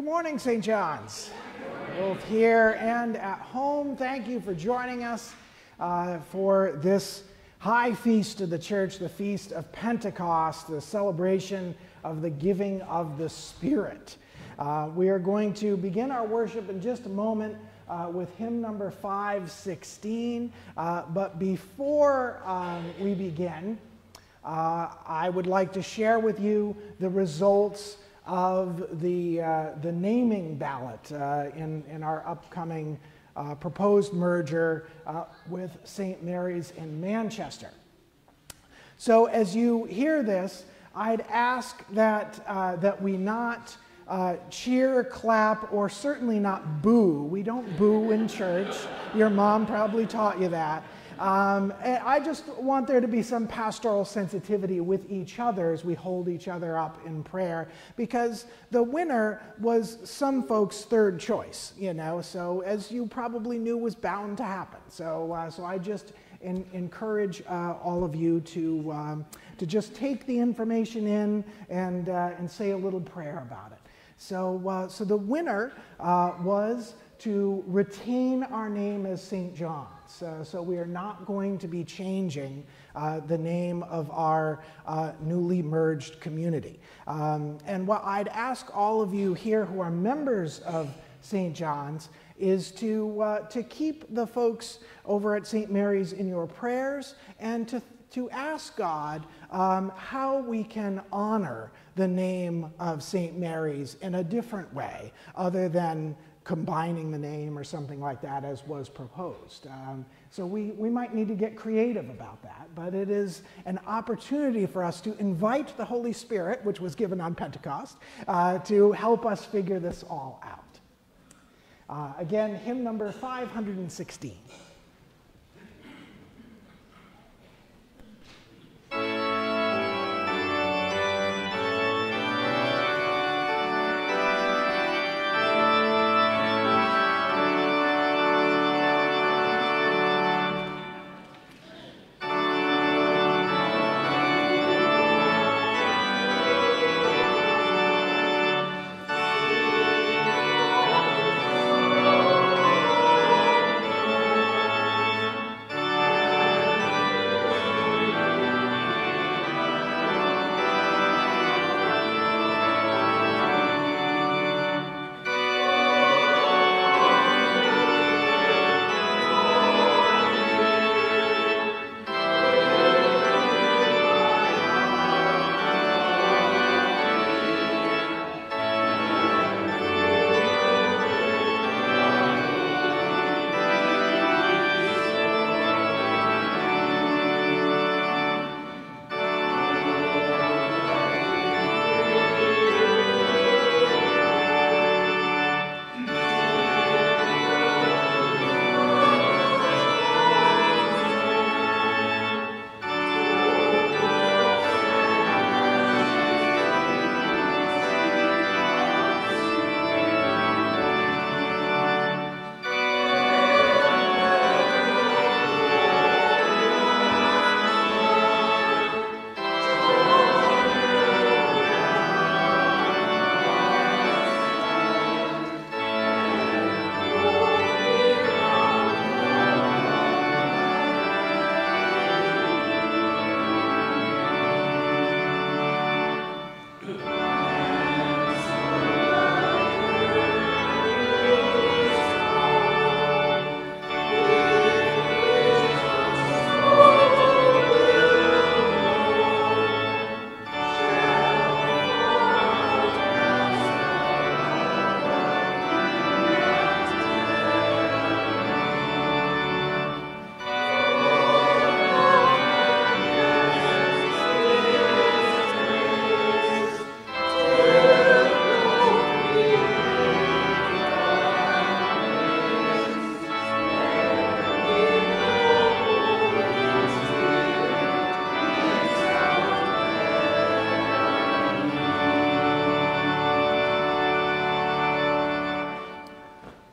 Good morning, St. John's. Both here and at home, thank you for joining us uh, for this high feast of the church, the Feast of Pentecost, the celebration of the giving of the Spirit. Uh, we are going to begin our worship in just a moment uh, with hymn number 516. Uh, but before um, we begin, uh, I would like to share with you the results of the, uh, the naming ballot uh, in, in our upcoming uh, proposed merger uh, with St. Mary's in Manchester. So, as you hear this, I'd ask that, uh, that we not uh, cheer, clap, or certainly not boo. We don't boo in church. Your mom probably taught you that. Um, I just want there to be some pastoral sensitivity with each other as we hold each other up in prayer because the winner was some folks' third choice, you know, so as you probably knew was bound to happen. So, uh, so I just in, encourage uh, all of you to, um, to just take the information in and, uh, and say a little prayer about it. So, uh, so the winner uh, was to retain our name as St. John. So, so we are not going to be changing uh, the name of our uh, newly merged community. Um, and what I'd ask all of you here who are members of St. John's is to, uh, to keep the folks over at St. Mary's in your prayers and to, to ask God um, how we can honor the name of St. Mary's in a different way other than combining the name or something like that as was proposed. Um, so we, we might need to get creative about that, but it is an opportunity for us to invite the Holy Spirit, which was given on Pentecost, uh, to help us figure this all out. Uh, again, hymn number 516.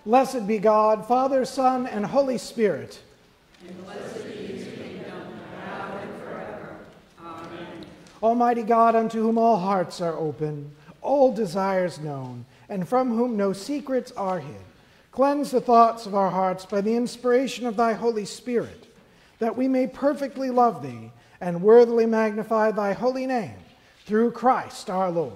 Blessed be God, Father, Son, and Holy Spirit. And blessed be his kingdom, now and forever. Amen. Almighty God, unto whom all hearts are open, all desires known, and from whom no secrets are hid. Cleanse the thoughts of our hearts by the inspiration of thy Holy Spirit, that we may perfectly love thee and worthily magnify thy holy name through Christ our Lord.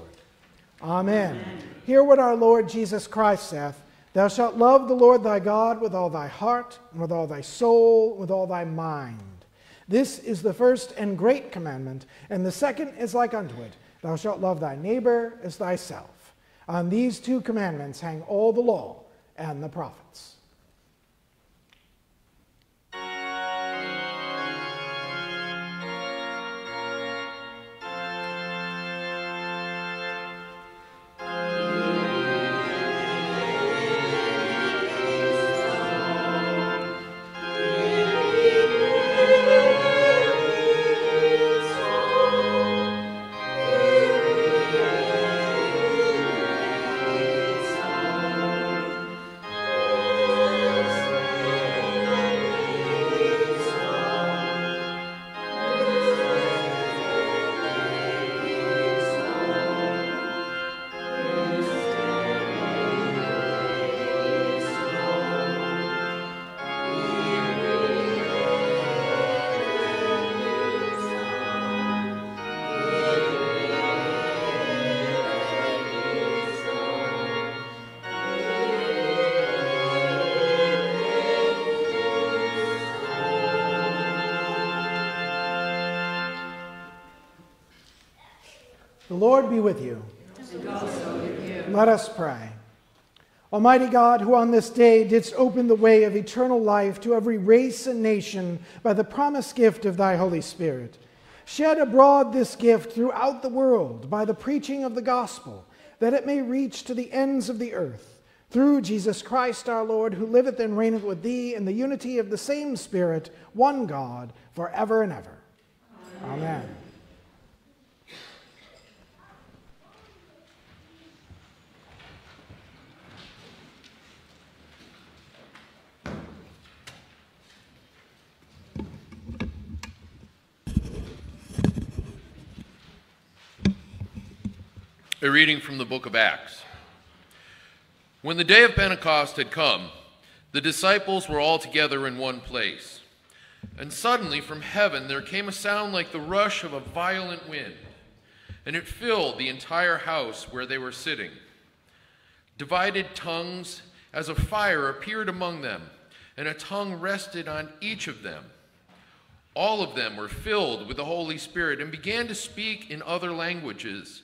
Amen. Amen. Hear what our Lord Jesus Christ saith Thou shalt love the Lord thy God with all thy heart, and with all thy soul, with all thy mind. This is the first and great commandment, and the second is like unto it Thou shalt love thy neighbor as thyself. On these two commandments hang all the law and the prophets. Lord be with you. With you. Let us pray. Almighty God, who on this day didst open the way of eternal life to every race and nation by the promised gift of thy Holy Spirit, shed abroad this gift throughout the world by the preaching of the gospel, that it may reach to the ends of the earth. Through Jesus Christ our Lord, who liveth and reigneth with thee in the unity of the same Spirit, one God, for ever and ever. Amen. Amen. A reading from the book of Acts. When the day of Pentecost had come, the disciples were all together in one place. And suddenly from heaven there came a sound like the rush of a violent wind, and it filled the entire house where they were sitting. Divided tongues as of fire appeared among them, and a tongue rested on each of them. All of them were filled with the Holy Spirit and began to speak in other languages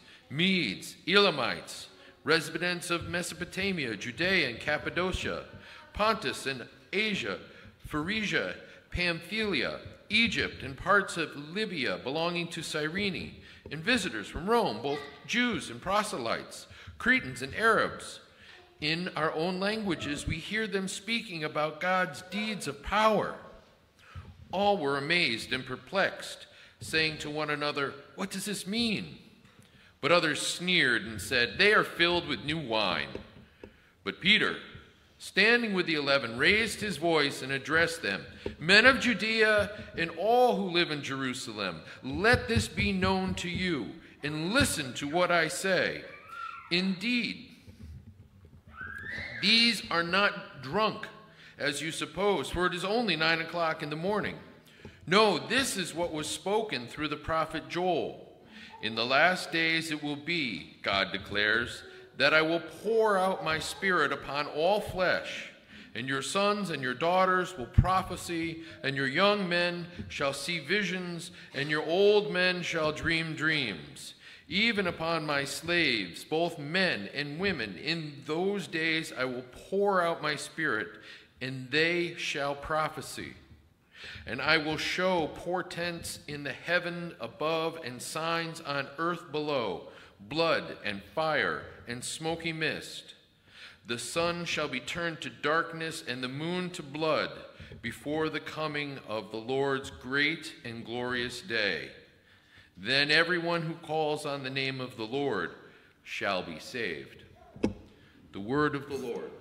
Medes, Elamites, residents of Mesopotamia, Judea and Cappadocia, Pontus and Asia, Phrygia, Pamphylia, Egypt, and parts of Libya belonging to Cyrene, and visitors from Rome, both Jews and proselytes, Cretans and Arabs. In our own languages, we hear them speaking about God's deeds of power. All were amazed and perplexed, saying to one another, What does this mean? But others sneered and said, They are filled with new wine. But Peter, standing with the eleven, raised his voice and addressed them Men of Judea and all who live in Jerusalem, let this be known to you, and listen to what I say. Indeed, these are not drunk, as you suppose, for it is only nine o'clock in the morning. No, this is what was spoken through the prophet Joel. In the last days it will be, God declares, that I will pour out my spirit upon all flesh, and your sons and your daughters will prophesy, and your young men shall see visions, and your old men shall dream dreams. Even upon my slaves, both men and women, in those days I will pour out my spirit, and they shall prophesy. And I will show portents in the heaven above and signs on earth below blood and fire and smoky mist. the sun shall be turned to darkness and the moon to blood before the coming of the Lord's great and glorious day. Then everyone who calls on the name of the Lord shall be saved. The word of the Lord.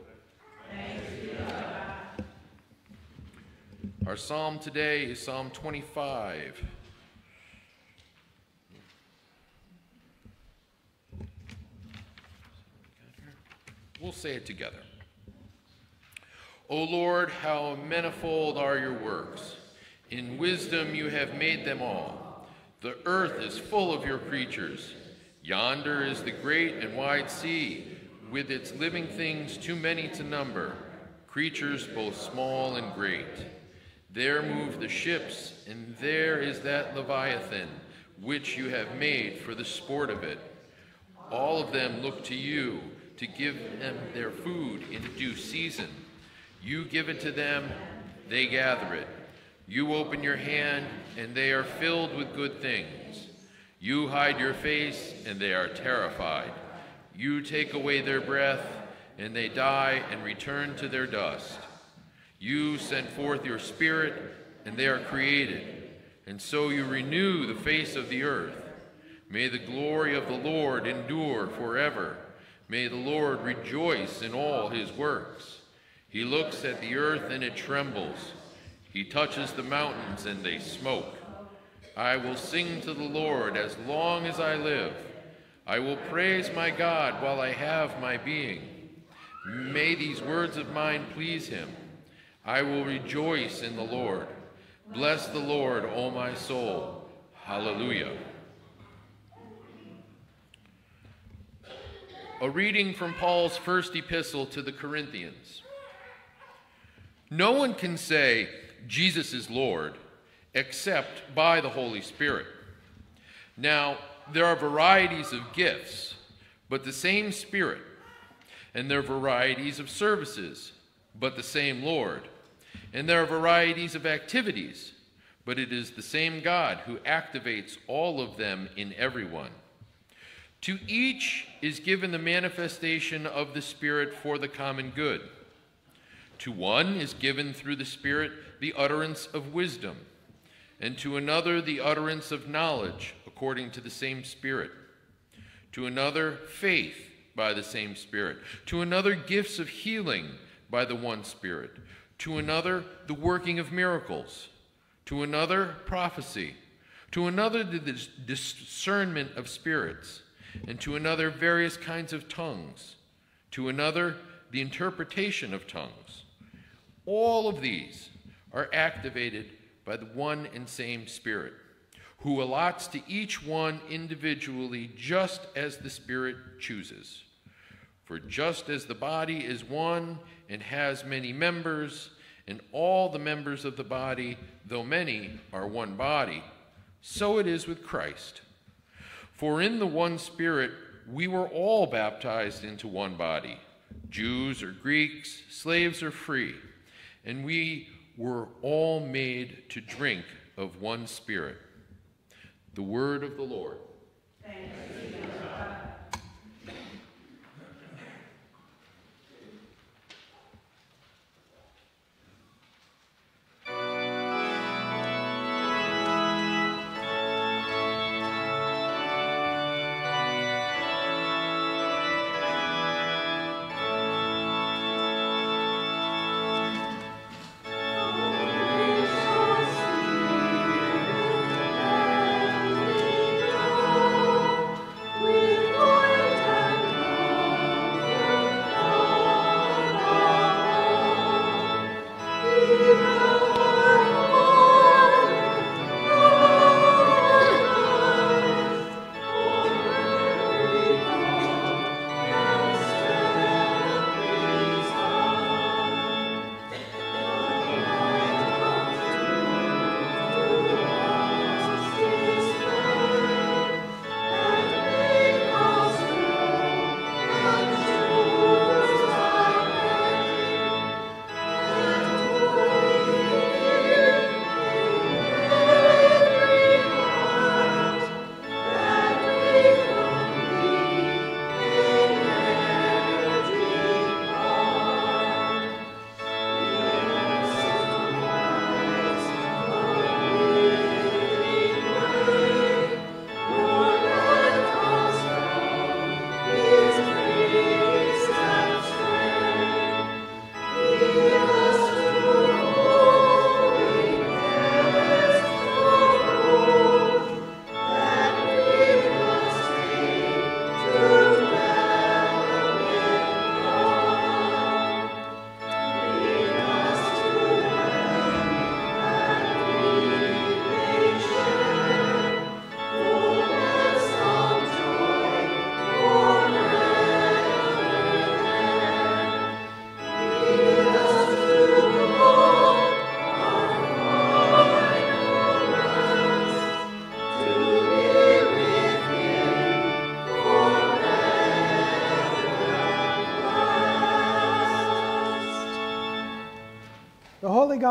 Our psalm today is Psalm 25. We'll say it together. O Lord, how manifold are your works. In wisdom you have made them all. The earth is full of your creatures. Yonder is the great and wide sea, with its living things too many to number, creatures both small and great. There move the ships, and there is that Leviathan, which you have made for the sport of it. All of them look to you to give them their food in due season. You give it to them, they gather it. You open your hand, and they are filled with good things. You hide your face, and they are terrified. You take away their breath, and they die and return to their dust. You send forth your spirit, and they are created. And so you renew the face of the earth. May the glory of the Lord endure forever. May the Lord rejoice in all his works. He looks at the earth and it trembles. He touches the mountains and they smoke. I will sing to the Lord as long as I live. I will praise my God while I have my being. May these words of mine please him. I will rejoice in the Lord. Bless the Lord, O my soul. Hallelujah. A reading from Paul's first epistle to the Corinthians. No one can say, Jesus is Lord, except by the Holy Spirit. Now, there are varieties of gifts, but the same Spirit, and there are varieties of services, but the same Lord, and there are varieties of activities, but it is the same God who activates all of them in everyone. To each is given the manifestation of the Spirit for the common good. To one is given through the Spirit the utterance of wisdom, and to another the utterance of knowledge according to the same Spirit. To another, faith by the same Spirit. To another, gifts of healing by the one Spirit. To another, the working of miracles. To another, prophecy. To another, the discernment of spirits and to another various kinds of tongues, to another the interpretation of tongues. All of these are activated by the one and same Spirit, who allots to each one individually just as the Spirit chooses. For just as the body is one and has many members, and all the members of the body, though many, are one body, so it is with Christ. For in the one Spirit we were all baptized into one body, Jews or Greeks, slaves or free, and we were all made to drink of one Spirit. The word of the Lord.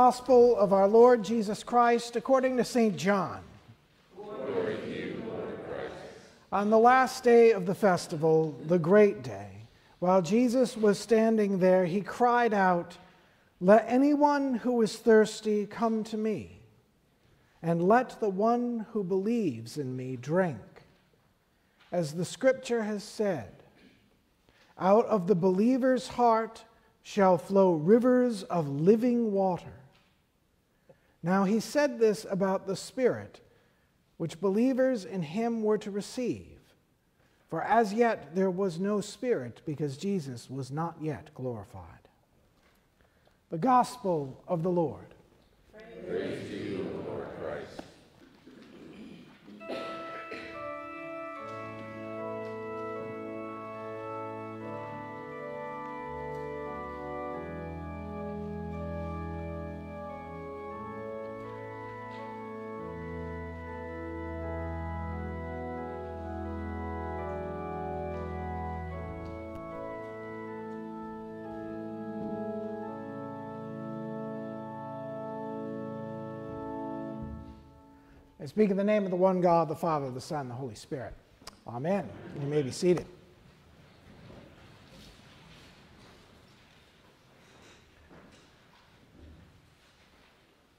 Gospel of our Lord Jesus Christ according to St. John. You, On the last day of the festival, the great day, while Jesus was standing there, he cried out, Let anyone who is thirsty come to me, and let the one who believes in me drink. As the scripture has said, out of the believer's heart shall flow rivers of living water. Now he said this about the Spirit, which believers in him were to receive. For as yet there was no Spirit, because Jesus was not yet glorified. The Gospel of the Lord. Praise you, Lord speak in the name of the one God, the Father, the Son, the Holy Spirit. Amen. You may be seated.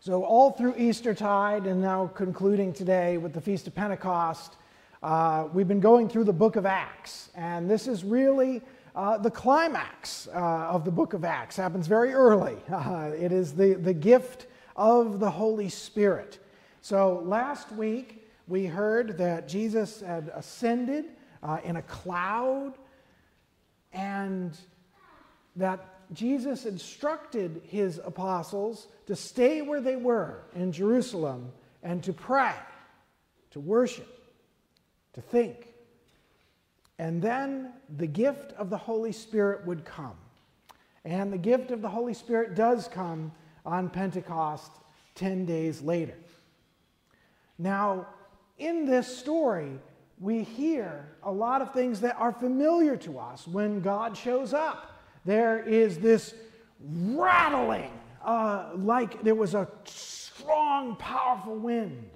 So, all through Eastertide and now concluding today with the Feast of Pentecost, uh, we've been going through the book of Acts. And this is really uh, the climax uh, of the book of Acts. Happens very early. it is the, the gift of the Holy Spirit. So last week we heard that Jesus had ascended uh, in a cloud and that Jesus instructed his apostles to stay where they were in Jerusalem and to pray, to worship, to think. And then the gift of the Holy Spirit would come. And the gift of the Holy Spirit does come on Pentecost 10 days later. Now, in this story, we hear a lot of things that are familiar to us when God shows up. There is this rattling, uh, like there was a strong, powerful wind.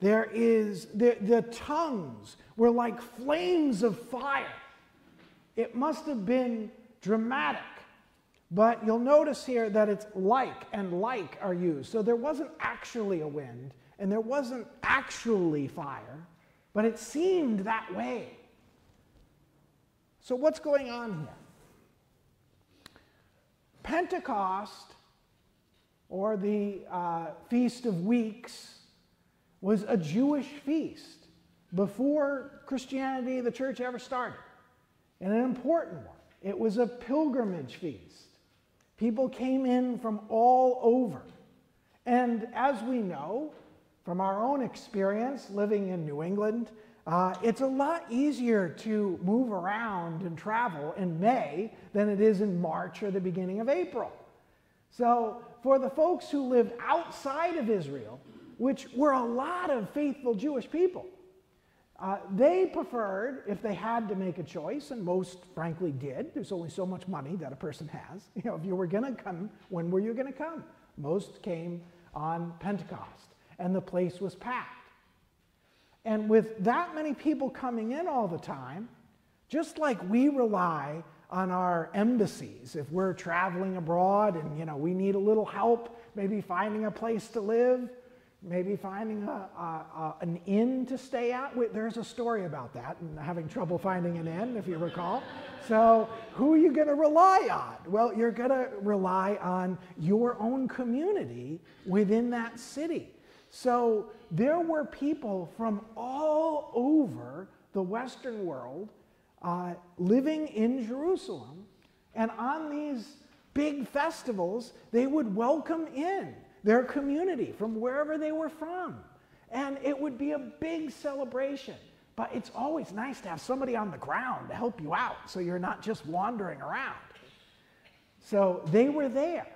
There is, the, the tongues were like flames of fire. It must have been dramatic. But you'll notice here that it's like and like are used. So there wasn't actually a wind, and there wasn't actually fire, but it seemed that way. So, what's going on here? Pentecost, or the uh, Feast of Weeks, was a Jewish feast before Christianity, the church, ever started, and an important one. It was a pilgrimage feast. People came in from all over. And as we know, from our own experience living in New England, uh, it's a lot easier to move around and travel in May than it is in March or the beginning of April. So, for the folks who lived outside of Israel, which were a lot of faithful Jewish people, uh, they preferred, if they had to make a choice, and most frankly did, there's only so much money that a person has. You know, if you were going to come, when were you going to come? Most came on Pentecost and the place was packed. And with that many people coming in all the time, just like we rely on our embassies if we're traveling abroad and you know we need a little help maybe finding a place to live maybe finding a, a, a, an inn to stay at. There's a story about that and having trouble finding an inn if you recall. So who are you going to rely on? Well you're going to rely on your own community within that city so there were people from all over the Western world uh, living in Jerusalem. And on these big festivals, they would welcome in their community from wherever they were from. And it would be a big celebration. But it's always nice to have somebody on the ground to help you out so you're not just wandering around. So they were there.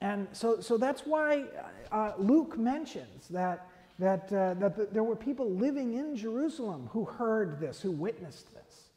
And so, so that's why uh, Luke mentions that, that, uh, that the, there were people living in Jerusalem who heard this, who witnessed this.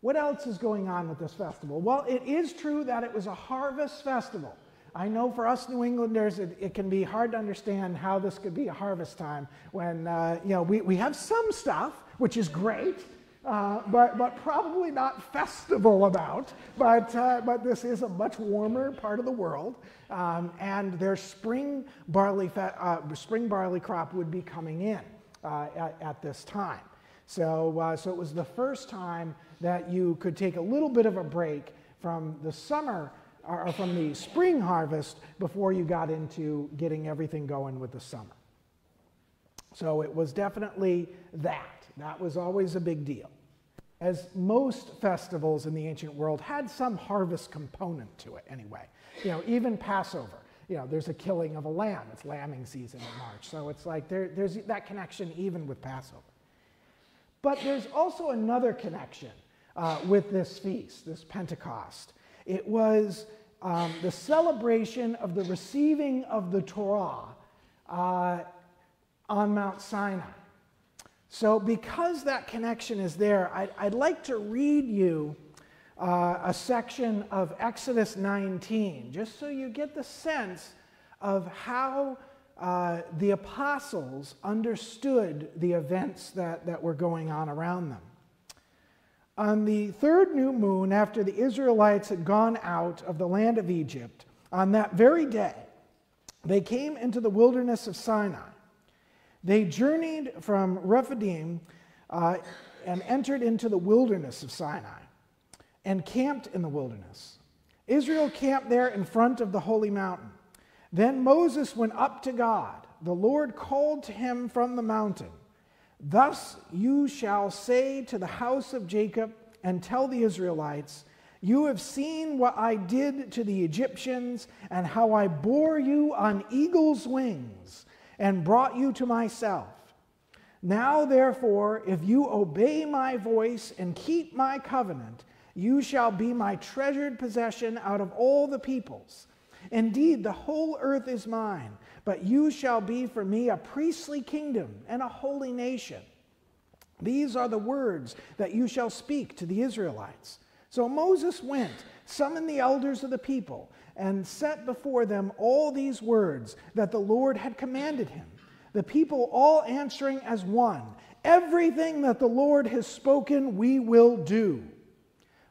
What else is going on with this festival? Well, it is true that it was a harvest festival. I know for us New Englanders, it, it, can be hard to understand how this could be a harvest time when, uh, you know, we, we have some stuff, which is great, uh, but, but probably not festival about. But, uh, but this is a much warmer part of the world, um, and their spring barley, uh, spring barley crop would be coming in uh, at, at, this time. So, uh, so it was the first time that you could take a little bit of a break from the summer or from the spring harvest before you got into getting everything going with the summer. So it was definitely that. That was always a big deal. As most festivals in the ancient world had some harvest component to it anyway. You know, even Passover, you know, there's a killing of a lamb. It's lambing season in March. So it's like there, there's that connection even with Passover. But there's also another connection uh, with this feast, this Pentecost. It was um, the celebration of the receiving of the Torah uh, on Mount Sinai. So, because that connection is there, I'd, I'd like to read you uh, a section of Exodus 19, just so you get the sense of how uh, the apostles understood the events that, that were going on around them. On the third new moon, after the Israelites had gone out of the land of Egypt, on that very day, they came into the wilderness of Sinai. They journeyed from Rephidim uh, and entered into the wilderness of Sinai and camped in the wilderness. Israel camped there in front of the holy mountain. Then Moses went up to God. The Lord called to him from the mountain. Thus you shall say to the house of Jacob and tell the Israelites, You have seen what I did to the Egyptians, and how I bore you on eagle's wings and brought you to myself. Now, therefore, if you obey my voice and keep my covenant, you shall be my treasured possession out of all the peoples. Indeed, the whole earth is mine but you shall be for me a priestly kingdom and a holy nation. These are the words that you shall speak to the Israelites. So Moses went, summoned the elders of the people, and set before them all these words that the Lord had commanded him. The people all answering as one Everything that the Lord has spoken, we will do.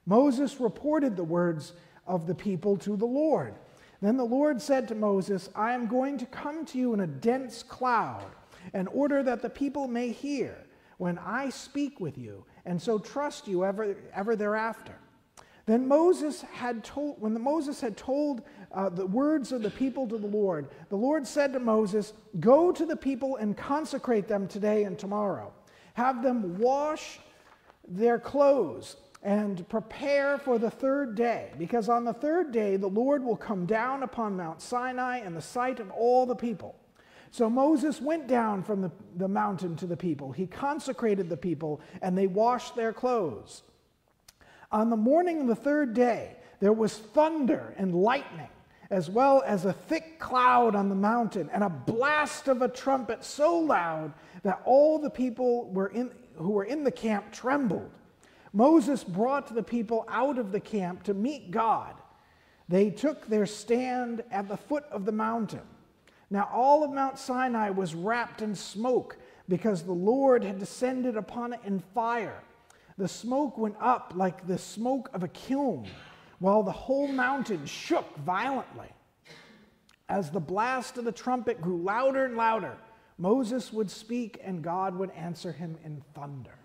Moses reported the words of the people to the Lord. Then the Lord said to Moses, I am going to come to you in a dense cloud, in order that the people may hear when I speak with you, and so trust you ever, ever thereafter. Then Moses had told, when Moses had told uh, the words of the people to the Lord, the Lord said to Moses, Go to the people and consecrate them today and tomorrow. Have them wash their clothes and prepare for the third day, because on the third day the Lord will come down upon Mount Sinai in the sight of all the people. So Moses went down from the, the mountain to the people. He consecrated the people, and they washed their clothes. On the morning of the third day, there was thunder and lightning, as well as a thick cloud on the mountain, and a blast of a trumpet so loud that all the people were in, who were in the camp trembled. Moses brought the people out of the camp to meet God. They took their stand at the foot of the mountain. Now, all of Mount Sinai was wrapped in smoke because the Lord had descended upon it in fire. The smoke went up like the smoke of a kiln, while the whole mountain shook violently. As the blast of the trumpet grew louder and louder, Moses would speak and God would answer him in thunder.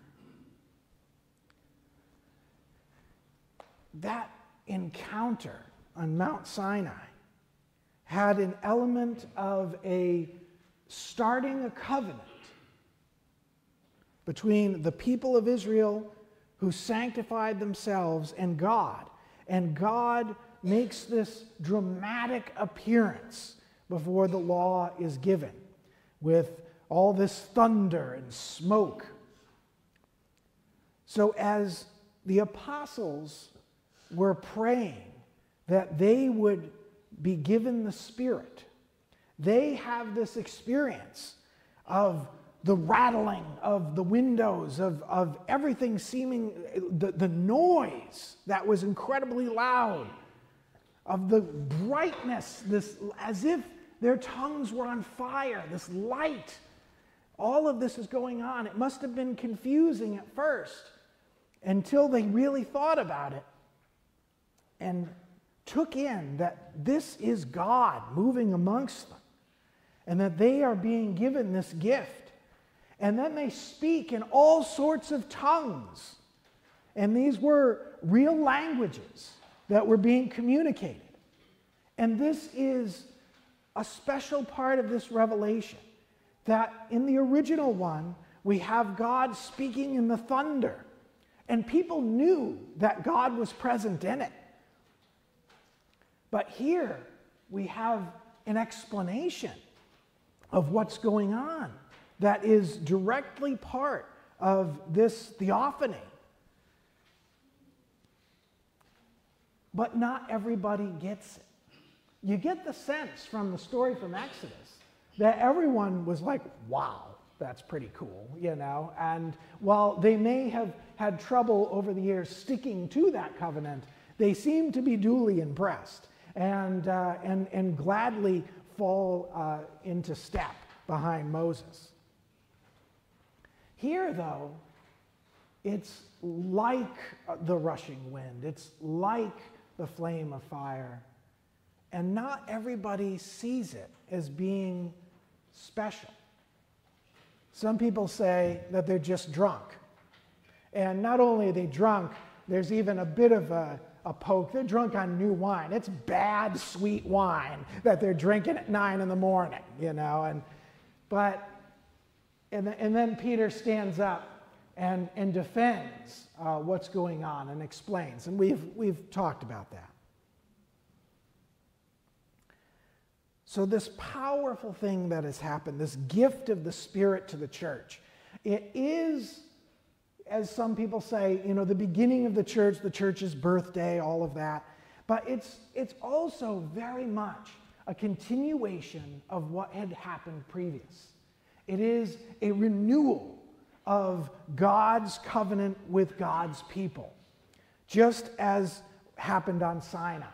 that encounter on Mount Sinai had an element of a starting a covenant between the people of Israel who sanctified themselves and God. And God makes this dramatic appearance before the law is given with all this thunder and smoke. So, as the apostles were praying that they would be given the Spirit. They have this experience of the rattling of the windows, of, of everything seeming, the, the noise that was incredibly loud, of the brightness, this as if their tongues were on fire, this light. All of this is going on. It must have been confusing at first until they really thought about it and took in that this is God moving amongst them and that they are being given this gift. And then they speak in all sorts of tongues. And these were real languages that were being communicated. And this is a special part of this revelation that in the original one, we have God speaking in the thunder. And people knew that God was present in it. But here we have an explanation of what's going on that is directly part of this theophany. But not everybody gets it. You get the sense from the story from Exodus that everyone was like, wow, that's pretty cool, you know? And while they may have had trouble over the years sticking to that covenant, they seem to be duly impressed and, uh, and, and gladly fall uh, into step behind Moses. Here, though, it's like the rushing wind, it's like the flame of fire. And not everybody sees it as being special. Some people say that they're just drunk. And not only are they drunk, there's even a bit of a, a poke. They're drunk on new wine. It's bad, sweet wine that they're drinking at nine in the morning, you know. And, but, and, and then Peter stands up and, and defends uh, what's going on and explains. And we've, we've talked about that. So, this powerful thing that has happened, this gift of the Spirit to the church, it is, as some people say, you know, the beginning of the church, the church's birthday, all of that. But it's, it's also very much a continuation of what had happened previous. It is a renewal of God's covenant with God's people, just as happened on Sinai.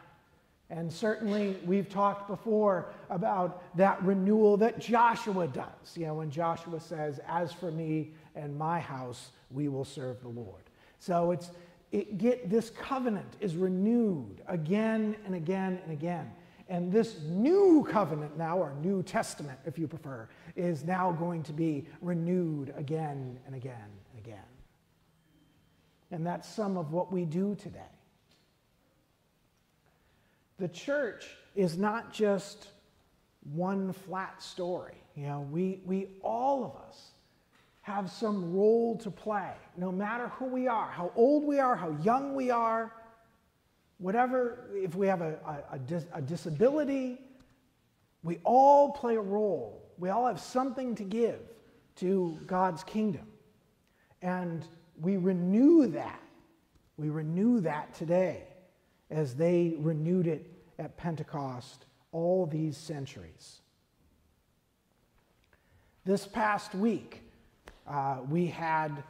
And certainly, we've talked before about that renewal that Joshua does. You know, when Joshua says, As for me and my house, we will serve the Lord. So it's, it get, this covenant is renewed again and again and again. And this new covenant now, or New Testament, if you prefer, is now going to be renewed again and again and again. And that's some of what we do today. The church is not just one flat story. You know, we, we all of us have some role to play, no matter who we are, how old we are, how young we are, whatever, if we have a, a, a, dis, a disability, we all play a role. We all have something to give to God's kingdom. And we renew that. We renew that today as they renewed it at Pentecost all these centuries. This past week, uh, we had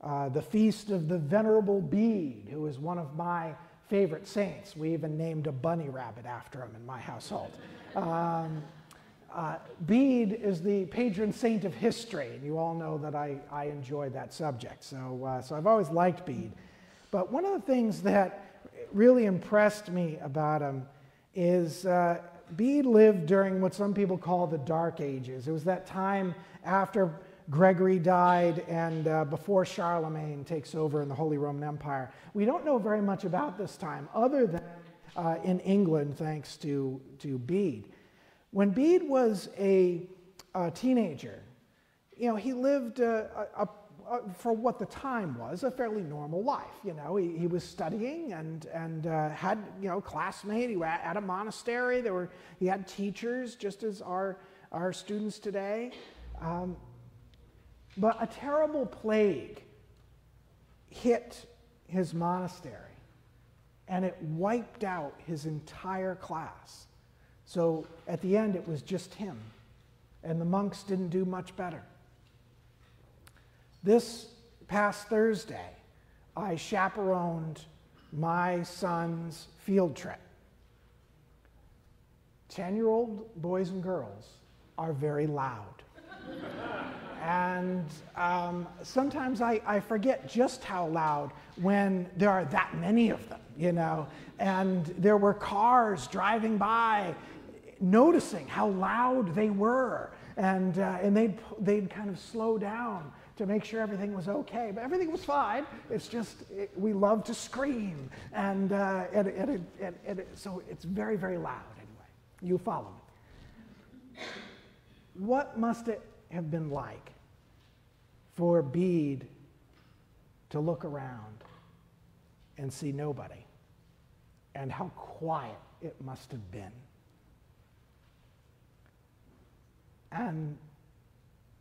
uh, the feast of the Venerable Bede, who is one of my favorite saints. We even named a bunny rabbit after him in my household. Um, uh, Bede is the patron saint of history, and you all know that I, I enjoy that subject. So, uh, so I've always liked Bede. But one of the things that really impressed me about him is uh, Bede lived during what some people call the Dark Ages. It was that time after Gregory died and uh, before Charlemagne takes over in the Holy Roman Empire. We don't know very much about this time other than uh, in England, thanks to, to Bede. When Bede was a, a teenager, you know, he lived uh, a, a for what the time was, a fairly normal life. You know, he, he was studying and, and uh, had, you know, classmate. He was at a monastery. There were, he had teachers, just as our, our students today. Um, but a terrible plague hit his monastery, and it wiped out his entire class. So at the end, it was just him, and the monks didn't do much better. This past Thursday, I chaperoned my son's field trip 10 year old boys and girls are very loud. And um, sometimes I, I forget just how loud when there are that many of them, you know. And there were cars driving by, noticing how loud they were. And, uh, and they'd, they'd kind of slow down to make sure everything was okay. But everything was fine. It's just it, we love to scream. And, uh, and, and, and, and, so it's very, very loud anyway. You follow me. What must it have been like for Bede to look around and see nobody? And how quiet it must have been. And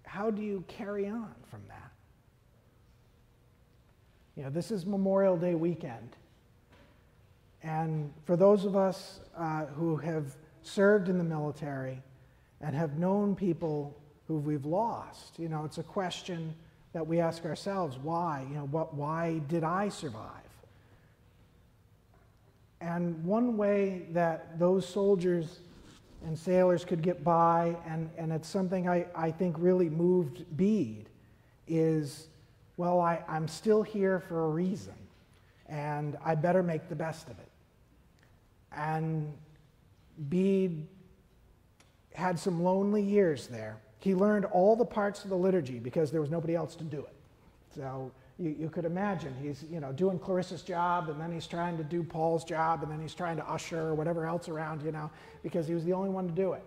how do you carry on from that? You know, this is Memorial Day weekend. And for those of us uh, who have served in the military and have known people who we've lost, you know, it's a question that we ask ourselves why? You know, what, why did I survive? And one way that those soldiers and sailors could get by, and, and it's something I, I think really moved Bede, is, well, I, I'm still here for a reason, and I better make the best of it. And Bede had some lonely years there. He learned all the parts of the liturgy because there was nobody else to do it. So you, you could imagine he's you know doing Clarissa's job, and then he's trying to do Paul's job, and then he's trying to usher or whatever else around, you know, because he was the only one to do it.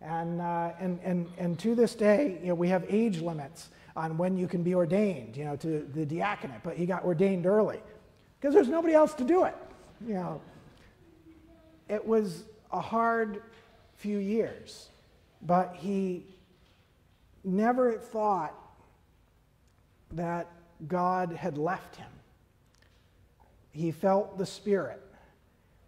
And, uh, and, and, and to this day, you know, we have age limits on when you can be ordained, you know, to the diaconate, but he got ordained early because there's nobody else to do it. You know, it was a hard few years, but he never thought that God had left him. He felt the Spirit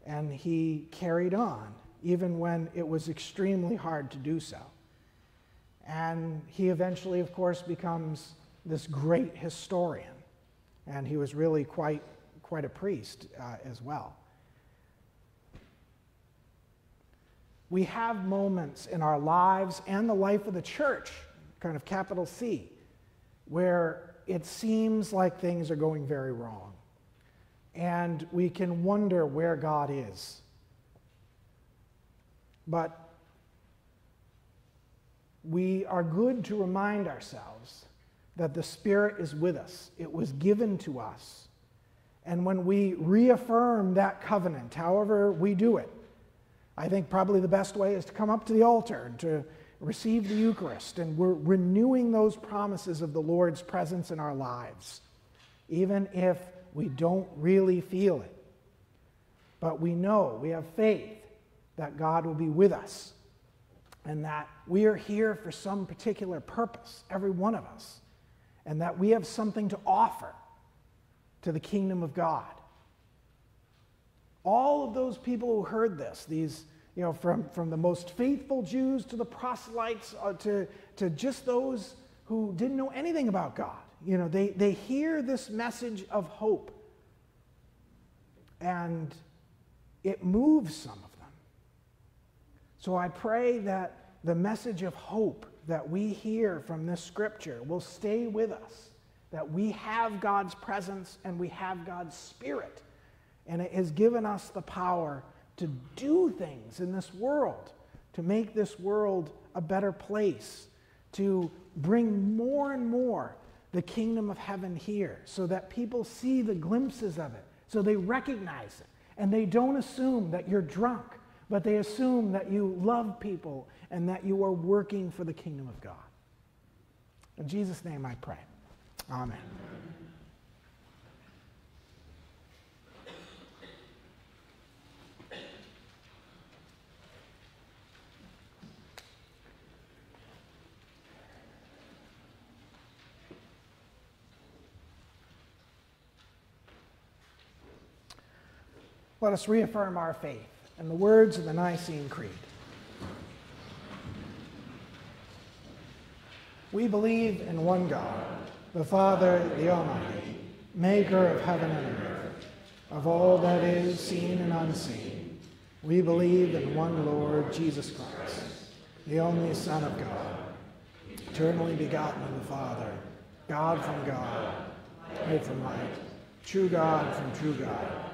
and he carried on, even when it was extremely hard to do so. And he eventually, of course, becomes this great historian. And he was really quite, quite a priest uh, as well. We have moments in our lives and the life of the church, kind of capital C, where it seems like things are going very wrong. And we can wonder where God is. But we are good to remind ourselves that the Spirit is with us, it was given to us. And when we reaffirm that covenant, however we do it, I think probably the best way is to come up to the altar and to receive the Eucharist, and we're renewing those promises of the Lord's presence in our lives, even if we don't really feel it. But we know, we have faith that God will be with us and that we are here for some particular purpose, every one of us, and that we have something to offer to the kingdom of God. All of those people who heard this, these you know, from, from the most faithful Jews to the proselytes uh, to, to just those who didn't know anything about God. You know, they, they hear this message of hope and it moves some of them. So I pray that the message of hope that we hear from this scripture will stay with us, that we have God's presence and we have God's spirit, and it has given us the power to do things in this world, to make this world a better place, to bring more and more the kingdom of heaven here so that people see the glimpses of it, so they recognize it. And they don't assume that you're drunk, but they assume that you love people and that you are working for the kingdom of God. In Jesus' name I pray. Amen. Let us reaffirm our faith in the words of the Nicene Creed. We believe in one God, the Father, the Almighty, maker of heaven and earth, of all that is seen and unseen. We believe in one Lord Jesus Christ, the only Son of God, eternally begotten of the Father, God from God, made from light, true God from true God,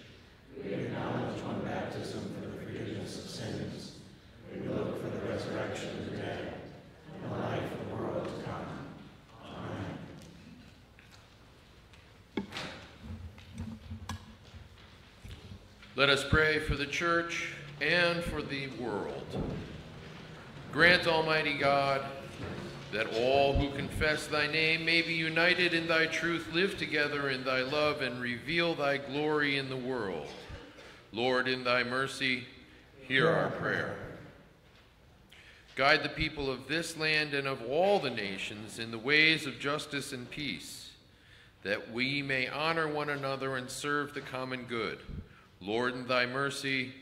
We acknowledge one baptism for the forgiveness of sins. We look for the resurrection of the dead and the life of the world to come. Amen. Let us pray for the church and for the world. Grant, Almighty God, that all who confess thy name may be united in thy truth, live together in thy love, and reveal thy glory in the world. Lord, in thy mercy, hear our prayer. Guide the people of this land and of all the nations in the ways of justice and peace, that we may honor one another and serve the common good. Lord, in thy mercy,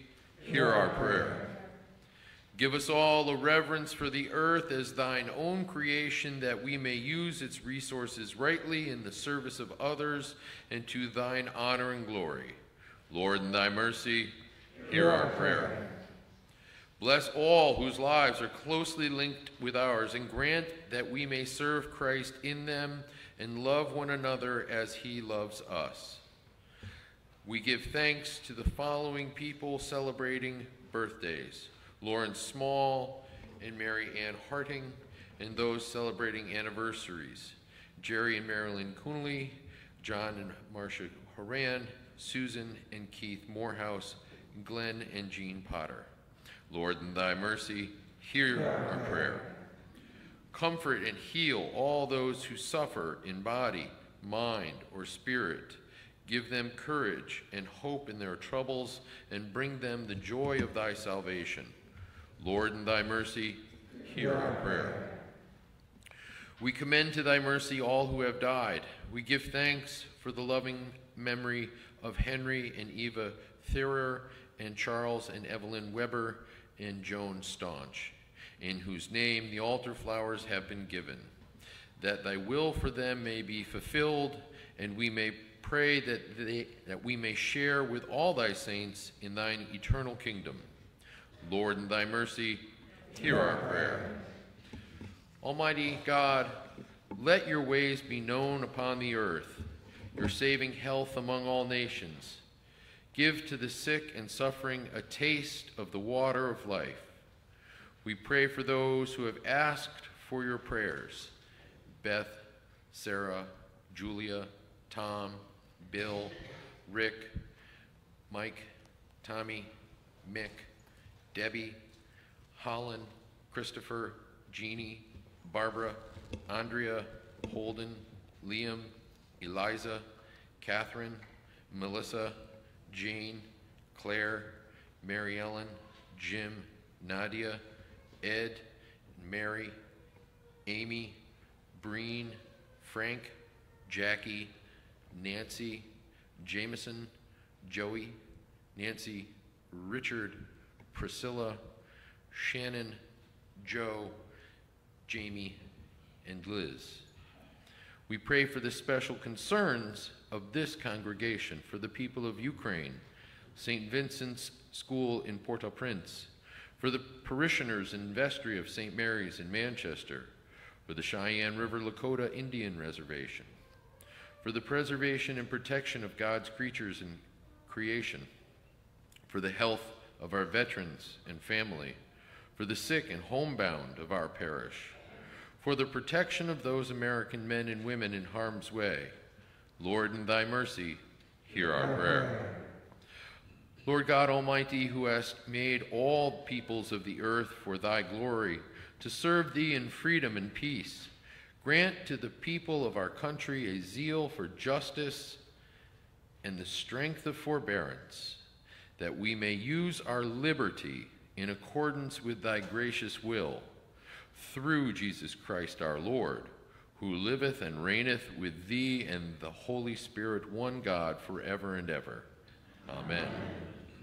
hear our prayer. Give us all a reverence for the earth as thine own creation, that we may use its resources rightly in the service of others and to thine honor and glory. Lord, in thy mercy, hear our prayer. Bless all whose lives are closely linked with ours, and grant that we may serve Christ in them and love one another as he loves us. We give thanks to the following people celebrating birthdays Lauren Small and Mary Ann Harting, and those celebrating anniversaries Jerry and Marilyn Coonley, John and Marcia Horan, Susan and Keith Morehouse, Glenn and Jean Potter. Lord, in thy mercy, hear our prayer. Comfort and heal all those who suffer in body, mind, or spirit. Give them courage and hope in their troubles, and bring them the joy of thy salvation. Lord, in thy mercy, hear our prayer. We commend to thy mercy all who have died. We give thanks for the loving memory of Henry and Eva Thirer and Charles and Evelyn Weber and Joan Staunch, in whose name the altar flowers have been given, that thy will for them may be fulfilled, and we may pray that, they, that we may share with all thy saints in thine eternal kingdom. Lord, in thy mercy, hear our prayer. Almighty God, let your ways be known upon the earth, your saving health among all nations. Give to the sick and suffering a taste of the water of life. We pray for those who have asked for your prayers Beth, Sarah, Julia, Tom, Bill, Rick, Mike, Tommy, Mick, Debbie, Holland, Christopher, Jeannie, Barbara, Andrea, Holden, Liam, Eliza, Catherine, Melissa, Jane, Claire, Mary Ellen, Jim, Nadia, Ed, Mary, Amy, Breen, Frank, Jackie, Nancy, Jameson, Joey, Nancy, Richard, Priscilla, Shannon, Joe, Jamie, and Liz. We pray for the special concerns of this congregation, for the people of Ukraine, St. Vincent's School in Port-au-Prince, for the parishioners and vestry of St. Mary's in Manchester, for the Cheyenne River Lakota Indian Reservation, for the preservation and protection of God's creatures and creation, for the health of our veterans and family, for the sick and homebound of our parish, for the protection of those American men and women in harm's way. Lord, in thy mercy, hear our prayer. Lord God Almighty, who hast made all peoples of the earth for thy glory, to serve thee in freedom and peace, grant to the people of our country a zeal for justice and the strength of forbearance, that we may use our liberty in accordance with thy gracious will, through Jesus Christ our Lord, who liveth and reigneth with thee and the Holy Spirit, one God, forever and ever. Amen. Amen.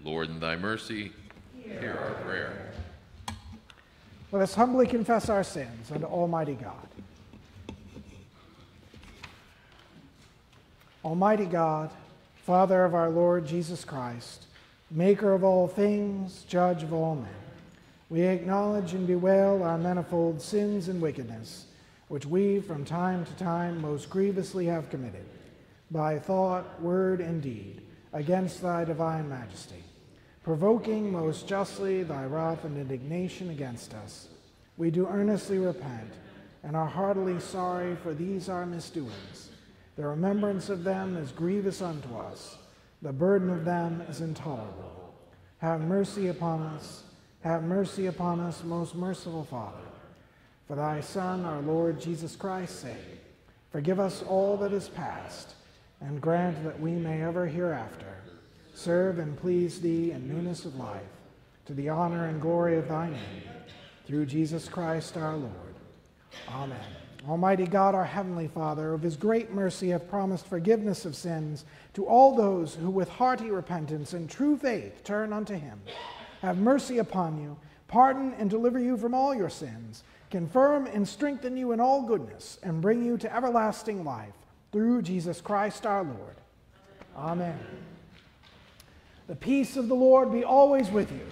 Lord, in thy mercy, hear, our prayer. Let us humbly confess our sins unto Almighty God. Almighty God, Father of our Lord Jesus Christ, maker of all things, judge of all men, we acknowledge and bewail our manifold sins and wickedness, which we from time to time most grievously have committed, by thought, word, and deed, against thy divine majesty, provoking most justly thy wrath and indignation against us. We do earnestly repent and are heartily sorry for these our misdoings the remembrance of them is grievous unto us. The burden of them is intolerable. Have mercy upon us. Have mercy upon us, most merciful Father. For thy Son, our Lord Jesus Christ's sake, forgive us all that is past, and grant that we may ever hereafter serve and please thee in newness of life, to the honor and glory of thy name, through Jesus Christ our Lord. Amen. Almighty God, our Heavenly Father, of His great mercy, have promised forgiveness of sins to all those who with hearty repentance and true faith turn unto Him. Have mercy upon you, pardon and deliver you from all your sins, confirm and strengthen you in all goodness, and bring you to everlasting life through Jesus Christ our Lord. Amen. The peace of the Lord be always with you.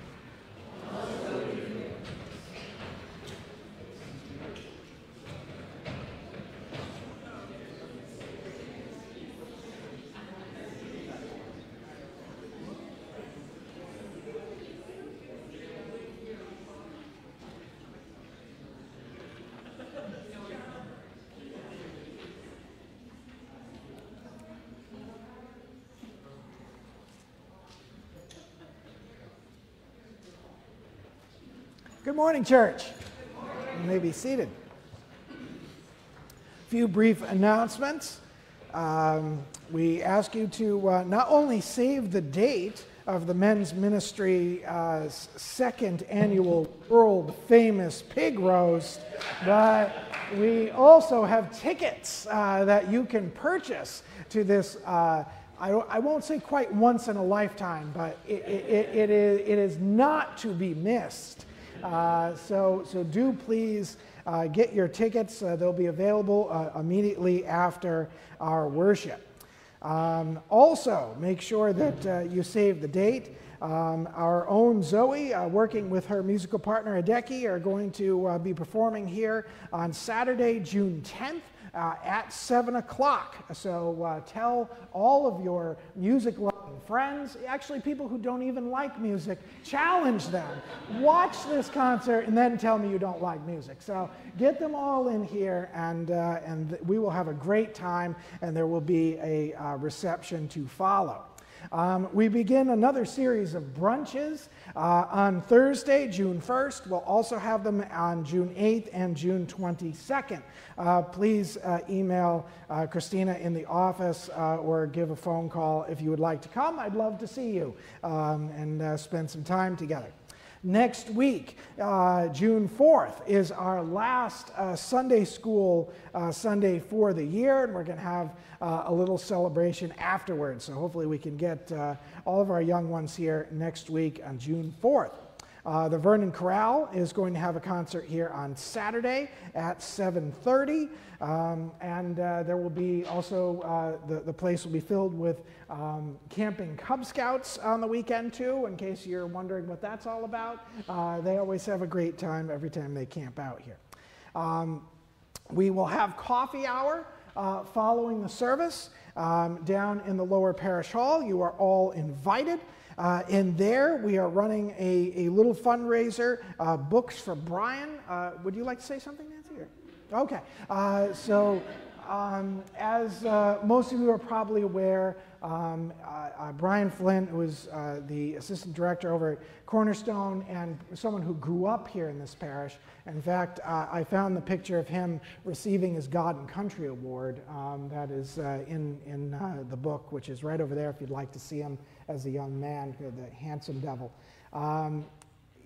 Good morning, church. You may be seated. A few brief announcements. Um, we ask you to uh, not only save the date of the men's ministry uh, second annual world famous pig roast, but we also have tickets uh, that you can purchase to this. Uh, I, I, won't say quite once in a lifetime, but it, it, it, is, it is not to be missed. Uh, so, so do please uh, get your tickets. Uh, they'll be available uh, immediately after our worship. Um, also, make sure that uh, you save the date. Um, our own Zoe, uh, working with her musical partner Adeki, are going to be performing here on Saturday, June 10th uh, at 7 o'clock. So uh, tell all of your music loving friends, actually, people who don't even like music, challenge them. Watch this concert and then tell me you don't like music. So get them all in here, and, uh, and we will have a great time, and there will be a uh, reception to follow. Um, we begin another series of brunches uh, on Thursday, June 1st. We'll also have them on June 8th and June 22nd. Uh, please uh, email uh, Christina in the office uh, or give a phone call if you would like to come. I'd love to see you um, and uh, spend some time together. Next week, uh, June 4th, is our last uh, Sunday school uh, Sunday for the year, and we're going to have uh, a little celebration afterwards. So hopefully, we can get uh, all of our young ones here next week on June 4th. Uh, the Vernon Chorale is going to have a concert here on Saturday at 7:30, um, and uh, there will be also uh, the the place will be filled with um, camping Cub Scouts on the weekend too. In case you're wondering what that's all about, uh, they always have a great time every time they camp out here. Um, we will have coffee hour uh, following the service um, down in the lower parish hall. You are all invited. Uh, in there, we are running a, a little fundraiser, uh, Books for Brian. Uh, would you like to say something, Nancy? Or? Okay. Uh, so, um, as uh, most of you are probably aware, um, uh, uh, Brian Flint was uh, the assistant director over at Cornerstone and someone who grew up here in this parish. In fact, uh, I found the picture of him receiving his God and Country Award um, that is uh, in, in the book, which is right over there if you'd like to see him as a young man, the handsome devil. Um,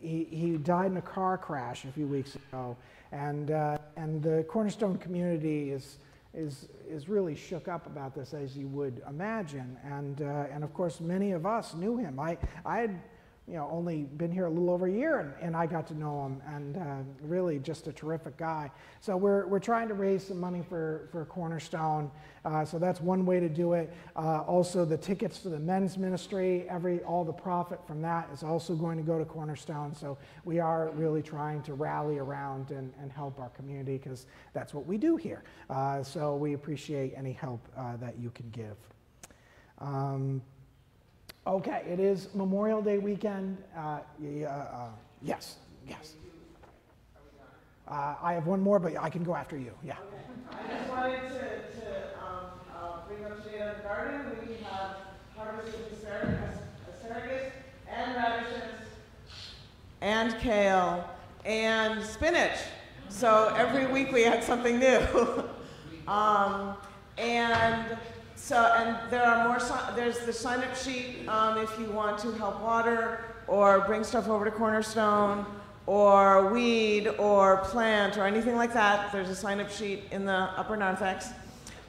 he, he died in a car crash a few weeks ago, and, and the Cornerstone community is is, is really shook up about this, as you would imagine. And, uh, and of course, many of us knew him. I, I had you know, only been here a little over a year, and, and I got to know him, and uh, really just a terrific guy. So we're, we're trying to raise some money for, for Cornerstone. Uh, so that's one way to do it. Uh, also, the tickets for the men's ministry, every all the profit from that is also going to go to Cornerstone. So we are really trying to rally around and, and help our community because that's what we do here. Uh, so we appreciate any help uh, that you can give. Um, Okay, it is Memorial Day weekend. Uh, yeah, uh, yes, yes. Uh, I have one more, but I can go after you. Yeah. Okay. I just wanted to, to um, uh, bring up to the garden. We have harvested asparagus, asparagus and radishes and kale and spinach. So every week we had something new. um, and so, and there are more, there's the sign up sheet um, if you want to help water or bring stuff over to Cornerstone or weed or plant or anything like that. There's a sign up sheet in the upper narthex.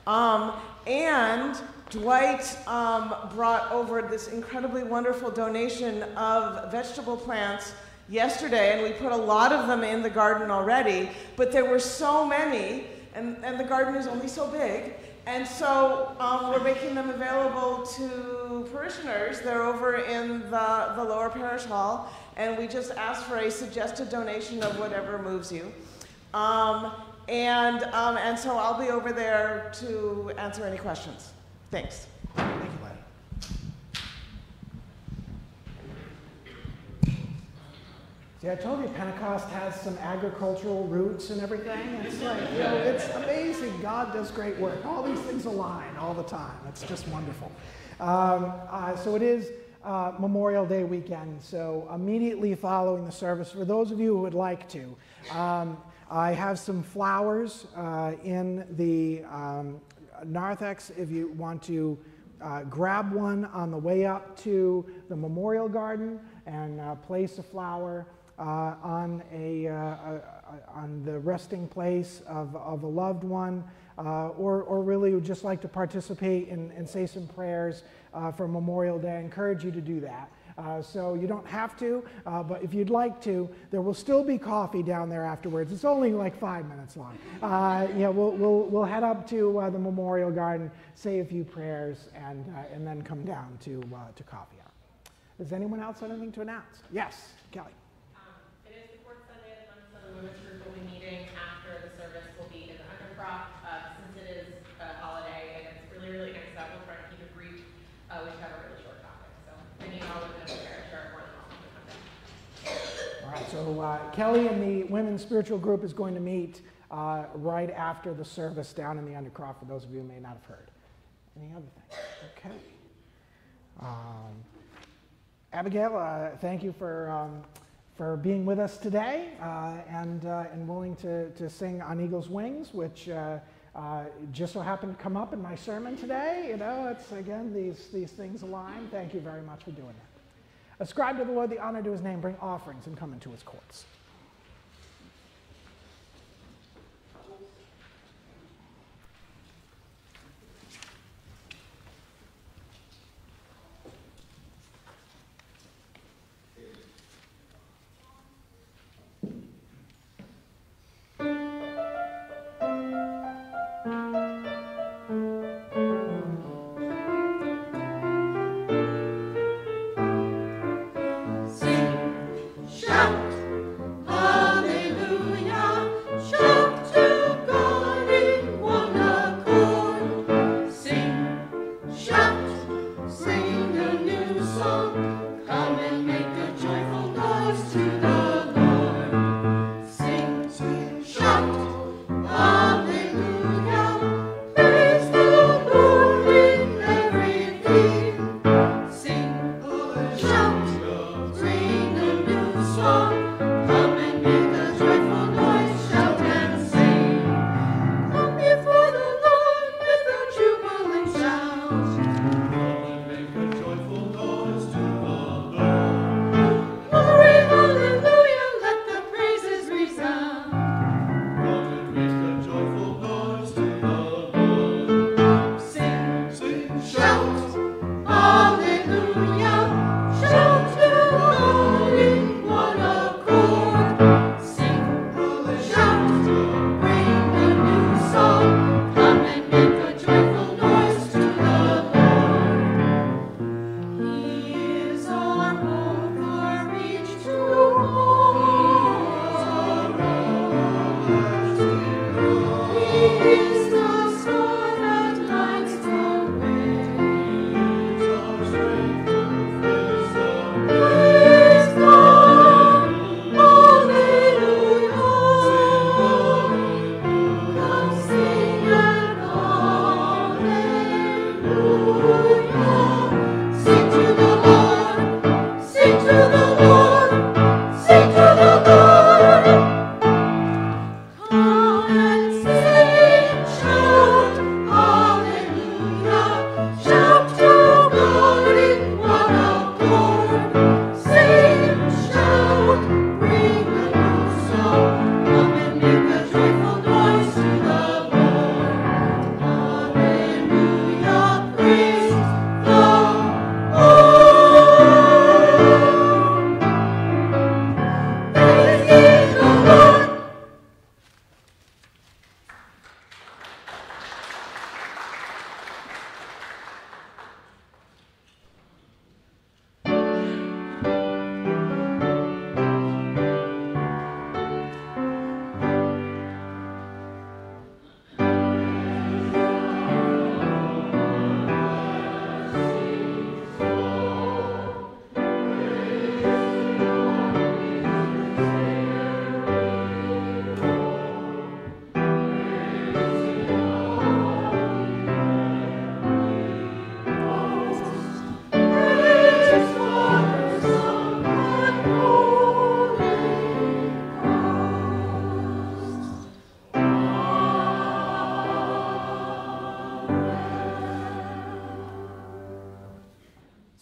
Um, and Dwight um, brought over this incredibly wonderful donation of vegetable plants yesterday, and we put a lot of them in the garden already, but there were so many, and, and the garden is only so big, and so um, we're making them available to parishioners. They're over in the, the lower parish hall, and we just ask for a suggested donation of whatever moves you. Um, and, um, and so I'll be over there to answer any questions. Thanks. Thank you, See, I told you Pentecost has some agricultural roots and everything. It's like, you know, it's amazing. God does great work. All these things align all the time. It's just wonderful. Um, uh, so it is uh, Memorial Day weekend. So immediately following the service, for those of you who would like to, um, I have some flowers uh, in the um, narthex if you want to uh, grab one on the way up to the memorial garden and uh, place a flower on, a, uh, a, on the resting place of, of a loved one, uh, or, or really would just like to participate and, and say some prayers uh, for Memorial Day, I encourage you to do that. Uh, so you don't have to, uh, but if you'd like to, there will still be coffee down there afterwards. It's only like five minutes long. Uh, we'll, we'll, we'll head up to uh, the Memorial Garden, say a few prayers, and, uh, and then come down to, to coffee hour. Does anyone else have anything to announce? Yes, Kelly. Group will be meeting after the service will be in the Undercroft. Uh, since it is a holiday and it's really, really mixed up, we'll try to keep it brief. Uh, we have a really short topic. So any knowledge of the parish are more than welcome to come. All right, so uh, Kelly and the women's spiritual group is going to meet uh, right after the service down in the Undercroft, for those of you who may not have heard. Any other things? Okay. Um, Abigail, uh, thank you for um, for being with us today uh, and, uh, and willing to, to sing On Eagle's Wings, which uh, just so happened to come up in my sermon today. You know, it's again, these, these things align. Thank you very much for doing that. Ascribe to the Lord the honor to his name, bring offerings, and come into his courts.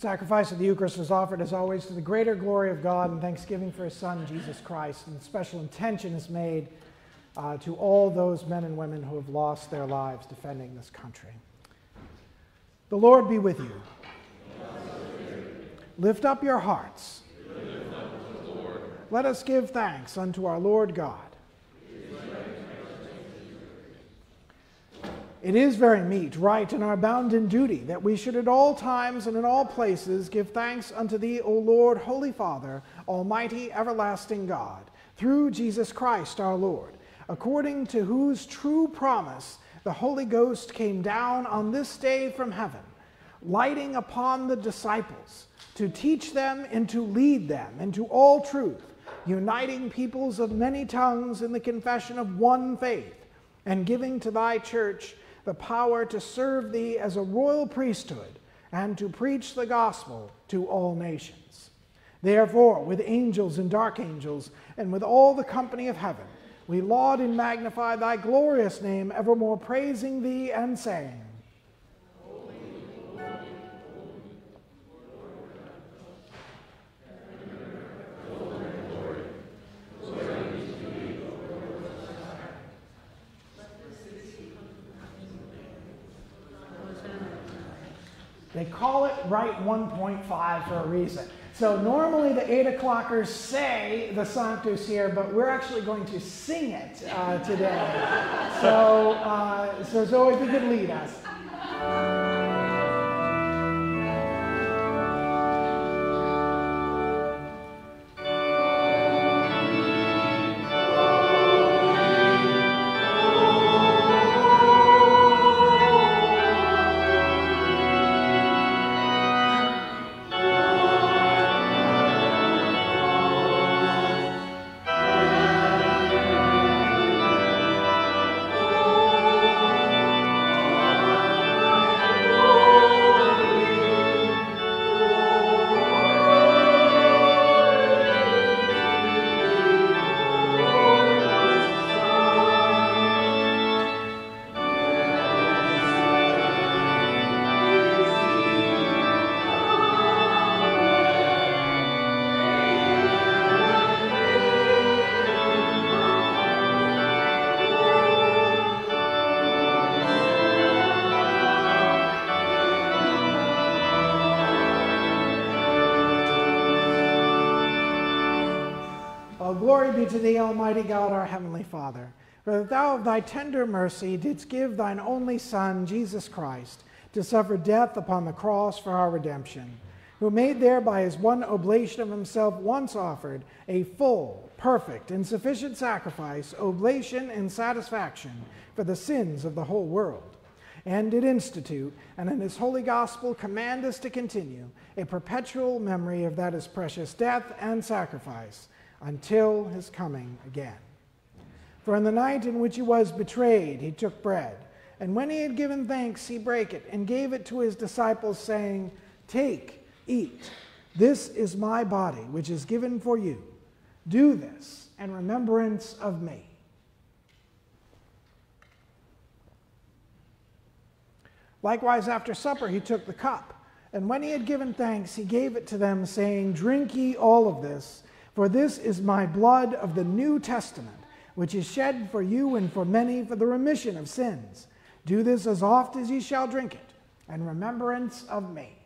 Sacrifice of the Eucharist is offered, as always, to the greater glory of God and thanksgiving for his Son, Jesus Christ. And special intention is made uh, to all those men and women who have lost their lives defending this country. The Lord be with you. Lift up your hearts. Let us give thanks unto our Lord God. It is very meet, right, and our bounden duty that we should at all times and in all places give thanks unto thee, O Lord, Holy Father, Almighty, everlasting God, through Jesus Christ our Lord, according to whose true promise the Holy Ghost came down on this day from heaven, lighting upon the disciples to teach them and to lead them into all truth, uniting peoples of many tongues in the confession of one faith, and giving to thy church the power to serve thee as a royal priesthood and to preach the gospel to all nations. Therefore, with angels and archangels, and with all the company of heaven, we laud and magnify thy glorious name, evermore praising thee and saying, They call it Rite 1.5 for a reason. So normally the 8 o'clockers say the Sanctus here, but we're actually going to sing it uh, today. so, uh, so Zoe, if you could lead us. To thee, Almighty God, our heavenly Father, for that thou of thy tender mercy didst give thine only Son, Jesus Christ, to suffer death upon the cross for our redemption, who made there by his one oblation of himself once offered a full, perfect, and sufficient sacrifice, oblation, and satisfaction for the sins of the whole world. And did institute, and in his holy gospel command us to continue a perpetual memory of that his precious death and sacrifice until his coming again. For in the night in which he was betrayed, he took bread, and when he had given thanks, he brake it and gave it to his disciples, saying, Take, eat. This is my body, which is given for you. Do this in remembrance of me. Likewise, after supper, he took the cup, and when he had given thanks, he gave it to them, saying, Drink ye all of this, for this is my blood of the New Testament, which is shed for you and for many for the remission of sins. Do this as oft as ye shall drink it, in remembrance of me.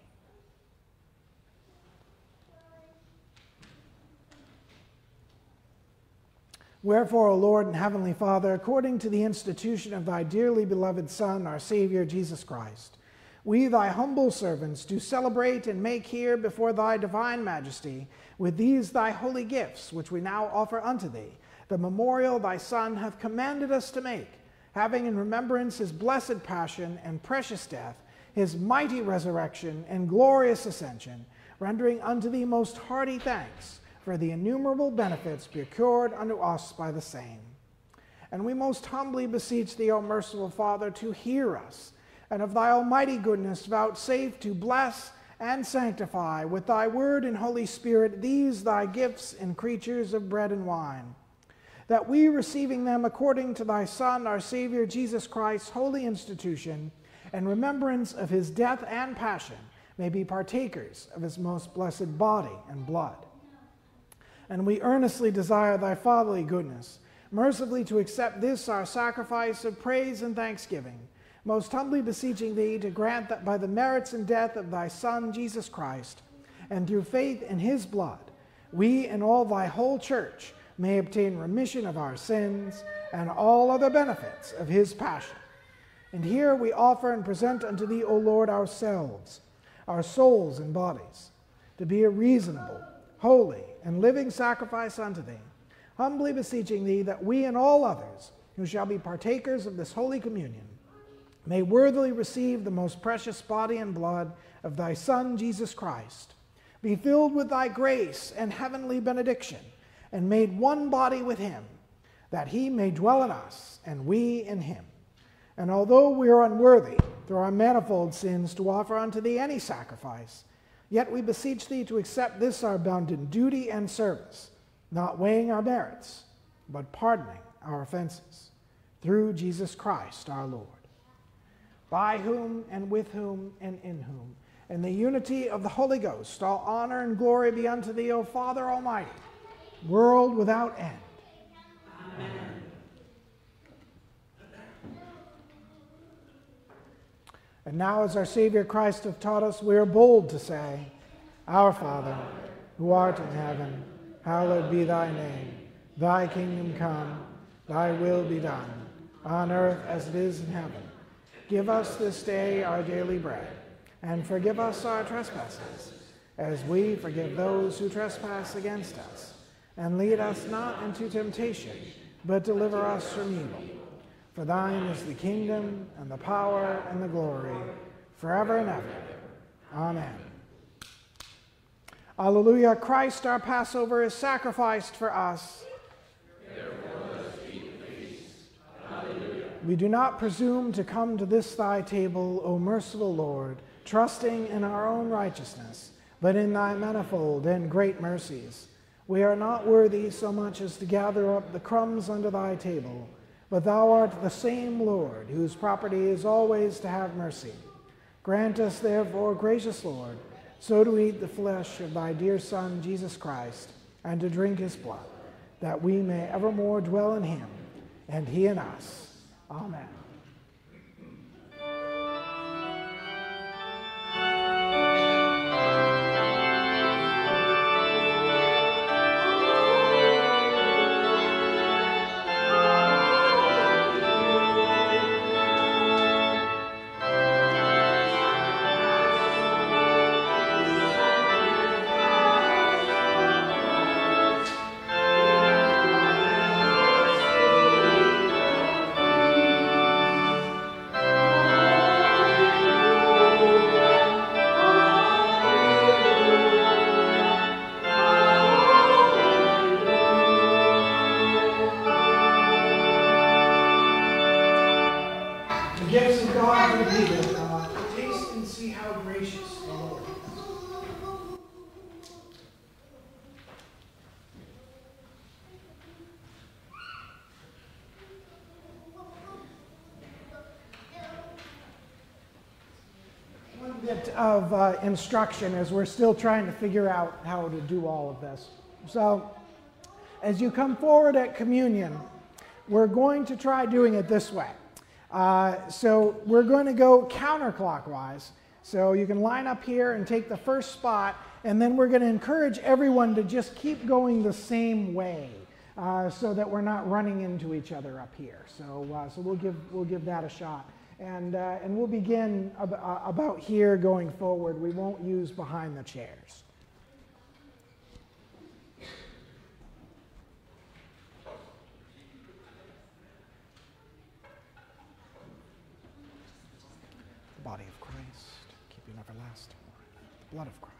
Wherefore, O Lord and Heavenly Father, according to the institution of thy dearly beloved Son, our Savior Jesus Christ, we, thy humble servants, do celebrate and make here before thy divine majesty with these thy holy gifts, which we now offer unto thee, the memorial thy Son hath commanded us to make, having in remembrance his blessed passion and precious death, his mighty resurrection and glorious ascension, rendering unto thee most hearty thanks for the innumerable benefits procured unto us by the same. And we most humbly beseech thee, O merciful Father, to hear us, and of thy almighty goodness vouchsafe to bless and sanctify with thy word and Holy Spirit these thy gifts and creatures of bread and wine, that we, receiving them according to thy Son, our Savior Jesus Christ's holy institution, and remembrance of his death and passion, may be partakers of his most blessed body and blood. And we earnestly desire thy fatherly goodness, mercifully to accept this our sacrifice of praise and thanksgiving, most humbly beseeching thee to grant that by the merits and death of thy Son, Jesus Christ, and through faith in his blood, we and all thy whole church may obtain remission of our sins and all other benefits of his passion. And here we offer and present unto thee, O Lord, ourselves, our souls and bodies, to be a reasonable, holy, and living sacrifice unto thee, humbly beseeching thee that we and all others who shall be partakers of this holy communion may worthily receive the most precious body and blood of thy Son, Jesus Christ, be filled with thy grace and heavenly benediction, and made one body with him, that he may dwell in us and we in him. And although we are unworthy through our manifold sins to offer unto thee any sacrifice, yet we beseech thee to accept this our bounden duty and service, not weighing our merits, but pardoning our offenses, through Jesus Christ our Lord, by whom and with whom and in whom, in the unity of the Holy Ghost, all honor and glory be unto thee, O Father Almighty, world without end. Amen. And now, as our Savior Christ hath taught us, we are bold to say, Our Father, who art in heaven, hallowed be thy name. Thy kingdom come, thy will be done, on earth as it is in heaven. Give us this day our daily bread, and forgive us our trespasses, as we forgive those who trespass against us. And lead us not into temptation, but deliver us from evil. For thine is the kingdom and the power and the glory forever and ever. Amen. Alleluia. Christ our Passover is sacrificed for us. We do not presume to come to this thy table, O merciful Lord, trusting in our own righteousness, but in thy manifold and great mercies. We are not worthy so much as to gather up the crumbs under thy table but thou art the same Lord, whose property is always to have mercy. Grant us, therefore, gracious Lord, so to eat the flesh of thy dear Son, Jesus Christ, and to drink his blood, that we may evermore dwell in him, and he in us. Amen. Of uh, instruction as we're still trying to figure out how to do all of this. So, as you come forward at communion, we're going to try doing it this way. Uh, so, we're going to go counterclockwise. So, you can line up here and take the first spot, and then we're going to encourage everyone to just keep going the same way. Uh, so that we're not running into each other up here. So, uh, so we'll give we'll give that a shot. And, uh, and we'll begin ab uh, about here going forward. We won't use behind the chairs. The body of Christ, keeping everlasting. The blood of Christ,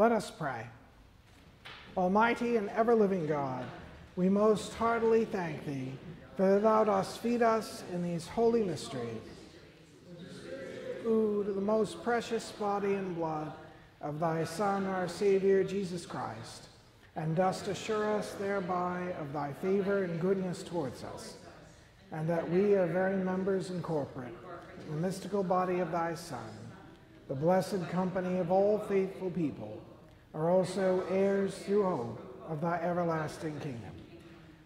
Let us pray. Almighty and ever living God, we most heartily thank Thee for that Thou dost feed us in these holy mysteries. Food, the most precious body and blood of Thy Son, our Savior, Jesus Christ, and dost assure us thereby of Thy favor and goodness towards us, and that we are very members and corporate in the mystical body of Thy Son, the blessed company of all faithful people are also heirs through hope of thy everlasting kingdom.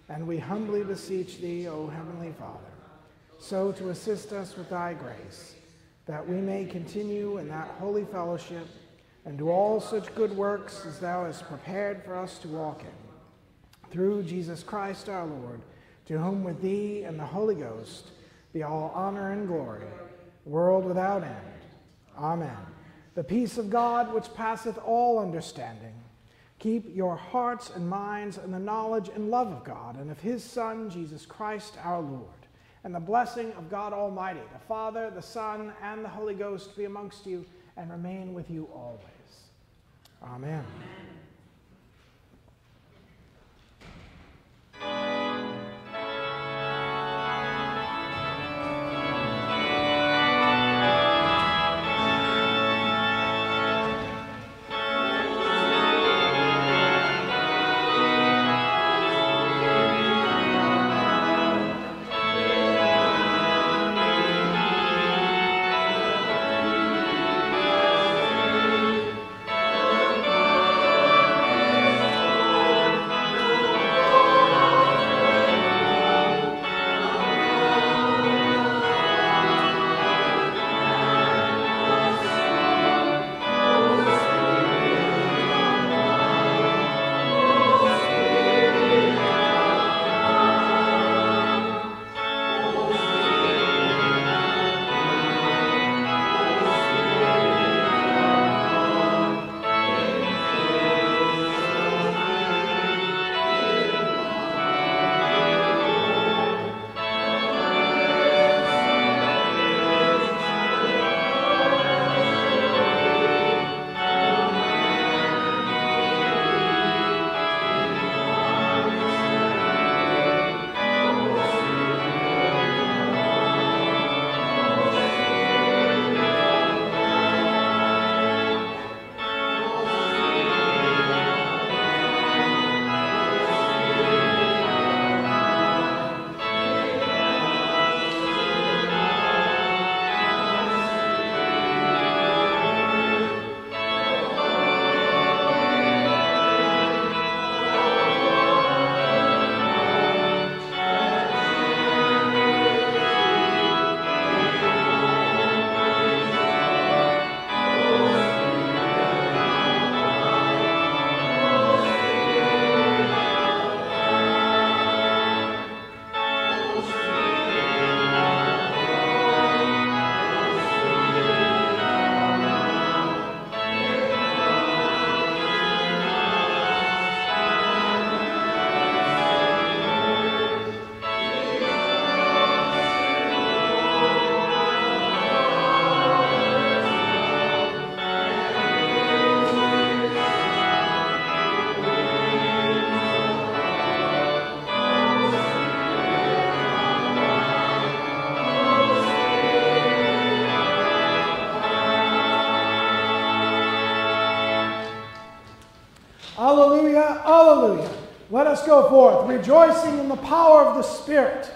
And we humbly beseech thee, O heavenly Father, so to assist us with thy grace, that we may continue in that holy fellowship and do all such good works as thou hast prepared for us to walk in. Through Jesus Christ our Lord, to whom with thee and the Holy Ghost be all honor and glory, world without end. Amen. The peace of God, which passeth all understanding, keep your hearts and minds in the knowledge and love of God and of his Son, Jesus Christ our Lord. And the blessing of God Almighty, the Father, the Son, and the Holy Ghost be amongst you and remain with you always. Amen. Amen. Forth, rejoicing in the power of the Spirit.